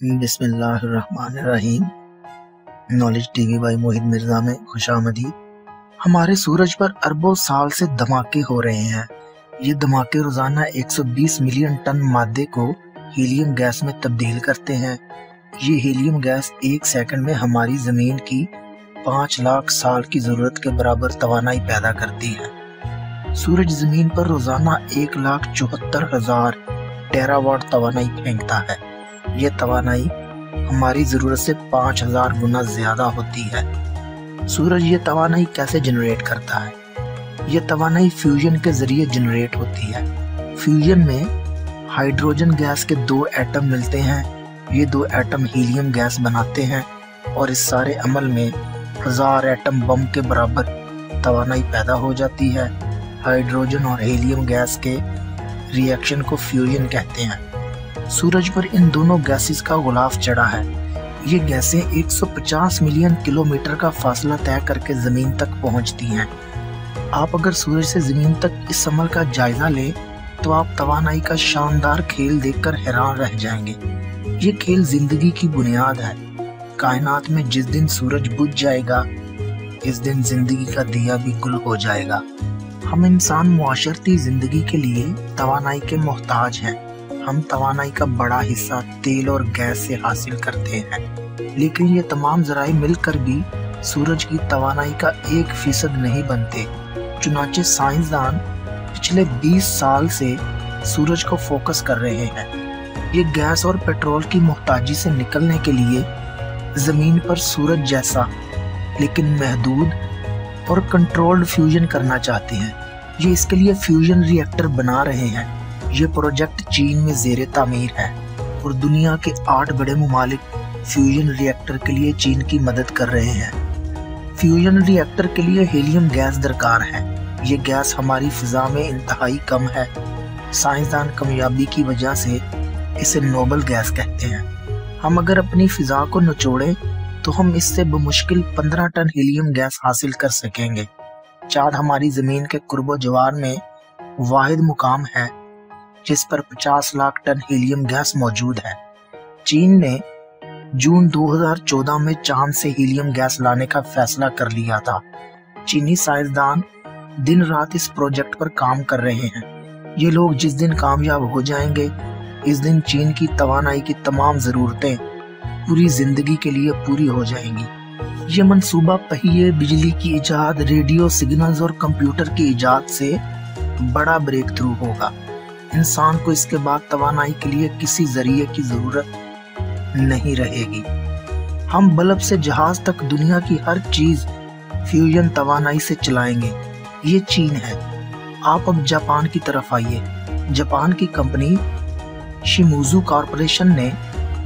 बिस्मिल्लाहिर्रहमानिर्रहीम। Knowledge TV by Mohit Mirza में खुश आमदी। हमारे सूरज पर अरबों साल से धमाके हो रहे हैं। ये धमाके रोज़ाना 120 मिलियन टन मादे को हीलियम गैस में तब्दील करते हैं। ये हीलियम गैस एक सेकंड में हमारी ज़मीन की पाँच लाख साल की ज़रूरत के बराबर तवानाई पैदा करती है। सूरज ज़मीन पर रोज़ाना एक लाख चौहत्तर हज़ार टेरावाट तवानाई फेंकता है। ये तवानाई हमारी ज़रूरत से पाँच हज़ार गुना ज़्यादा होती है। सूरज, ये तवानाई कैसे जनरेट करता है? ये तवानाई फ्यूजन के ज़रिए जनरेट होती है। फ्यूजन में हाइड्रोजन गैस के दो एटम मिलते हैं। ये दो एटम हीलियम गैस बनाते हैं और इस सारे अमल में हज़ार एटम बम के बराबर तवानाई पैदा हो जाती है। हाइड्रोजन और हीलियम गैस के रिएक्शन को फ्यूजन कहते हैं। सूरज पर इन दोनों गैसेस का गुलाफ चढ़ा है। ये गैसें 150 मिलियन किलोमीटर का फासला तय करके ज़मीन तक पहुँचती हैं। आप अगर सूरज से ज़मीन तक इस अमल का जायजा लें तो आप तवानाई का शानदार खेल देखकर हैरान रह जाएँगे। ये खेल ज़िंदगी की बुनियाद है। कायनात में जिस दिन सूरज बुझ जाएगा, इस दिन ज़िंदगी का दिया भी गुल हो जाएगा। हम इंसान माशरती ज़िंदगी के लिए तवानाई के मोहताज हैं। हम तवानाई का बड़ा हिस्सा तेल और गैस से हासिल करते हैं। लेकिन ये तमाम जराए मिलकर भी सूरज की तवानाई का एक फ़ीसद नहीं बनते। चुनाचे साइंसदान पिछले 20 साल से सूरज को फोकस कर रहे हैं। ये गैस और पेट्रोल की मोहताजी से निकलने के लिए ज़मीन पर सूरज जैसा, लेकिन महदूद और कंट्रोल्ड फ्यूजन करना चाहते हैं। ये इसके लिए फ्यूजन रिएक्टर बना रहे हैं। ये प्रोजेक्ट चीन में जेर तमीर है और दुनिया के आठ बड़े ममालिक फ्यूजन रिएक्टर के लिए चीन की मदद कर रहे हैं। फ्यूजन रिएक्टर के लिए हीलियम गैस दरकार है। ये गैस हमारी फिजा में इंतहाई कम है। साइंसदान कामयाबी की वजह से इसे नोबल गैस कहते हैं। हम अगर अपनी फिजा को नचोड़े तो हम इससे बमुश्किल पंद्रह टन हीलियम गैस हासिल कर सकेंगे। चाँद हमारी ज़मीन के कुर्बो जवार में वाहिद मुकाम है। जिस पर 50 लाख टन हीलियम गैस मौजूद है। चीन ने जून 2014 में चाँद से हीलियम गैस लाने का फैसला कर लिया था। चीनी साइंसदान दिन रात इस प्रोजेक्ट पर काम कर रहे हैं। ये लोग जिस दिन कामयाब हो जाएँगे, इस दिन चीन की तवानाई की तमाम जरूरतें पूरी ज़िंदगी के लिए पूरी हो जाएँगी। ये मंसूबा पहिए, बिजली की इजाद, रेडियो, सिग्नल्स और कंप्यूटर की इजाद से बड़ा ब्रेक थ्रू होगा। इंसान को इसके बाद तवानाई के लिए किसी ज़रिए की ज़रूरत नहीं रहेगी। हम बल्ब से जहाज़ तक दुनिया की हर चीज़ फ्यूजन तवानाई से चलाएँगे। ये चीन है। आप अब जापान की तरफ़ आइए। जापान की कंपनी शिमूजू कॉरपोरेशन ने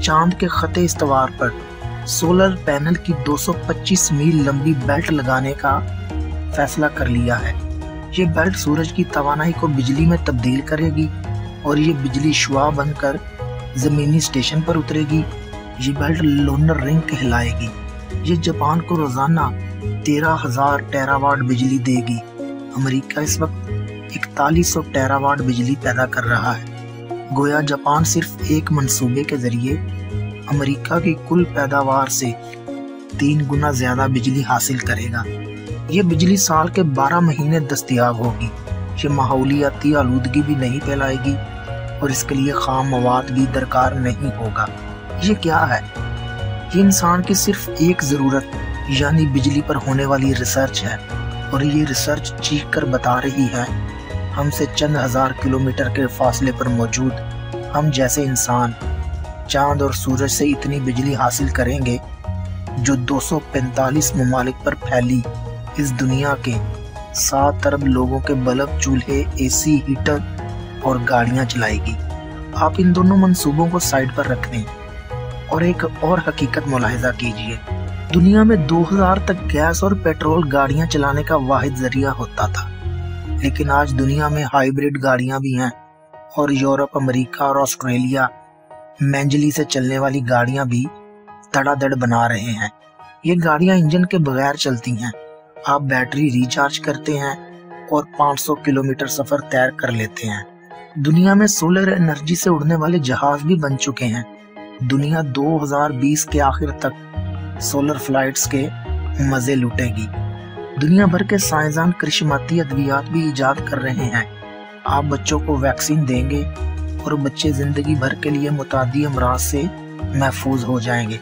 चाँद के खते इस्तवार पर सोलर पैनल की 225 मील लंबी बेल्ट लगाने का फैसला कर लिया है। ये बेल्ट सूरज की तवानाई को बिजली में तब्दील करेगी और ये बिजली शुआ बनकर जमीनी स्टेशन पर उतरेगी। ये बेल्ट लोनर रिंग कहलाएगी। ये जापान को रोज़ाना तेरह हज़ार टेरावाट बिजली देगी। अमेरिका इस वक्त इकतालीस सौ टेरावाट बिजली पैदा कर रहा है। गोया जापान सिर्फ़ एक मंसूबे के ज़रिए अमेरिका की कुल पैदावार से तीन गुना ज़्यादा बिजली हासिल करेगा। ये बिजली साल के 12 महीने दस्तियाब होगी। ये माहौलियाती आलूदगी भी नहीं फैलाएगी, और इसके लिए खाम मवाद भी दरकार नहीं होगा। ये क्या है? ये इंसान की सिर्फ़ एक ज़रूरत, यानी बिजली पर होने वाली रिसर्च है, और ये रिसर्च चीख कर बता रही है, हमसे चंद हज़ार किलोमीटर के फासले पर मौजूद, हम जैसे इंसान, चाँद और सूरज से इतनी बिजली हासिल करेंगे, जो 245 ममालिक पर फैली। इस दुनिया के सात अरब लोगों के बल्ब चूल्हे एसी हीटर और गाड़ियाँ चलाएगी आप इन दोनों मंसूबों को साइड पर रख दें और एक और हकीकत मुलाहिजा कीजिए। दुनिया में 2000 तक गैस और पेट्रोल गाड़ियाँ चलाने का वाहिद ज़रिया होता था। लेकिन आज दुनिया में हाइब्रिड गाड़ियाँ भी हैं और यूरोप, अमेरिका और ऑस्ट्रेलिया मैंजली से चलने वाली गाड़ियाँ भी धड़ाधड़ बना रहे हैं। ये गाड़ियाँ इंजन के बगैर चलती हैं। आप बैटरी रिचार्ज करते हैं और 500 किलोमीटर सफ़र तय कर लेते हैं। दुनिया में सोलर एनर्जी से उड़ने वाले जहाज़ भी बन चुके हैं। दुनिया 2020 के आखिर तक सोलर फ्लाइट्स के मज़े लूटेगी। दुनिया भर के साइंसदान कृषिमाती अद्वियात भी इजाद कर रहे हैं। आप बच्चों को वैक्सीन देंगे और बच्चे ज़िंदगी भर के लिए मुतादी अमराज से महफूज हो जाएँगे।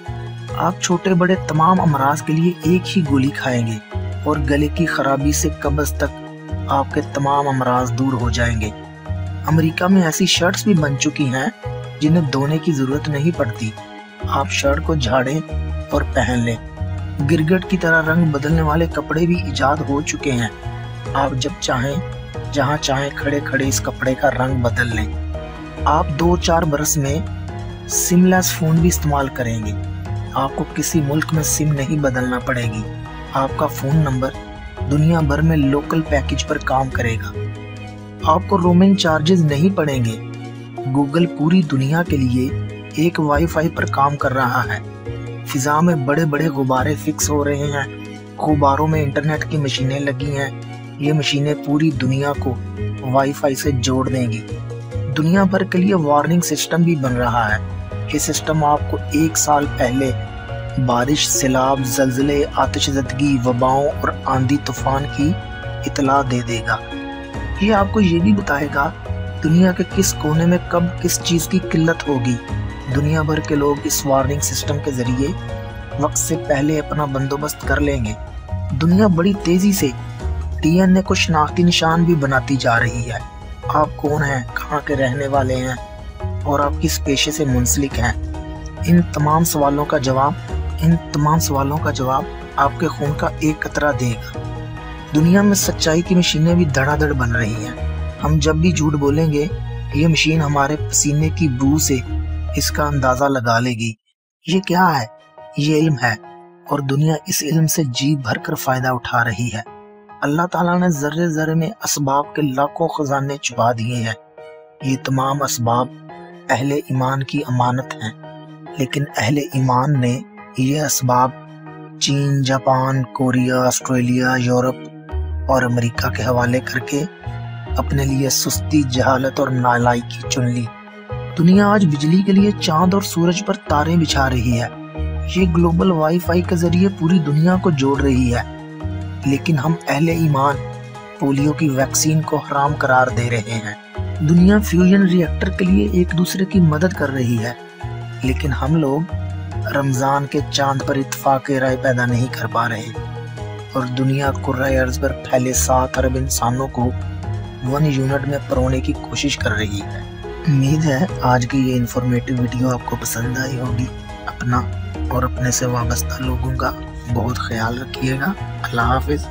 आप छोटे बड़े तमाम अमराज के लिए एक ही गोली खाएँगे। और गले की खराबी से कब्ज तक आपके तमाम अमराज दूर हो जाएँगे। अमेरिका में ऐसी शर्ट्स भी बन चुकी हैं जिन्हें धोने की ज़रूरत नहीं पड़ती। आप शर्ट को झाड़ें और पहन लें। गिरगट की तरह रंग बदलने वाले कपड़े भी इजाद हो चुके हैं। आप जब चाहें, जहाँ चाहें खड़े खड़े इस कपड़े का रंग बदल लें। आप दो चार बरस में सिमलेस फ़ोन भी इस्तेमाल करेंगे। आपको किसी मुल्क में सिम नहीं बदलना पड़ेगी। आपका फ़ोन नंबर दुनिया भर में लोकल पैकेज पर काम करेगा। आपको रोमिंग चार्जेस नहीं पड़ेंगे। गूगल पूरी दुनिया के लिए एक वाईफाई पर काम कर रहा है। फिजा में बड़े बड़े गुब्बारे फिक्स हो रहे हैं। गुब्बारों में इंटरनेट की मशीनें लगी हैं। ये मशीनें पूरी दुनिया को वाईफाई से जोड़ देंगी। दुनिया भर के लिए वार्निंग सिस्टम भी बन रहा है। ये सिस्टम आपको एक साल पहले बारिश, सैलाब, जलजले आतिशदगी वबाओं और आंधी तूफ़ान की इतला दे देगा। ये आपको ये भी बताएगा, दुनिया के किस कोने में कब किस चीज़ की किल्लत होगी। दुनिया भर के लोग इस वार्निंग सिस्टम के ज़रिए वक्त से पहले अपना बंदोबस्त कर लेंगे। दुनिया बड़ी तेज़ी से डीएनए को शनाख्ती निशान भी बनाती जा रही है। आप कौन हैं, कहाँ के रहने वाले हैं? और आप किस पेशे से मुंसलिक हैं? इन तमाम सवालों का जवाब इन तमाम सवालों का जवाब आपके खून का एक कतरा देगा। दुनिया में सच्चाई की मशीनें भी धड़ाधड़ बन रही हैं। हम जब भी झूठ बोलेंगे, ये मशीन हमारे पसीने की बू से इसका अंदाज़ा लगा लेगी। ये क्या है? ये इल्म है, और दुनिया इस इल्म से जी भर कर फ़ायदा उठा रही है। अल्लाह ताला ने जर्रे जर्रे में असबाब के लाखों खजाने छुपा दिए हैं। ये तमाम असबाब अहले ईमान की अमानत हैं, लेकिन अहले ईमान ने ये इसबाब चीन, जापान, कोरिया, ऑस्ट्रेलिया, यूरोप और अमेरिका के हवाले करके अपने लिए सुस्ती, जहालत और नालायकी चुन ली। दुनिया आज बिजली के लिए चाँद और सूरज पर तारे बिछा रही है। ये ग्लोबल वाईफाई के ज़रिए पूरी दुनिया को जोड़ रही है। लेकिन हम अहले ईमान, पोलियो की वैक्सीन को हराम करार दे रहे हैं। दुनिया फ्यूजन रिएक्टर के लिए एक दूसरे की मदद कर रही है। लेकिन हम लोग रमज़ान के चाँद पर इतफाक राय पैदा नहीं कर पा रहे और दुनिया कुर्रा अर्ज़ पर फैले सात अरब इंसानों को वन यूनिट में परोने की कोशिश कर रही है। उम्मीद है आज की ये इंफॉर्मेटिव वीडियो आपको पसंद आई होगी। अपना और अपने से वाबस्ता लोगों का बहुत ख्याल रखिएगा। अल्लाह हाफिज़।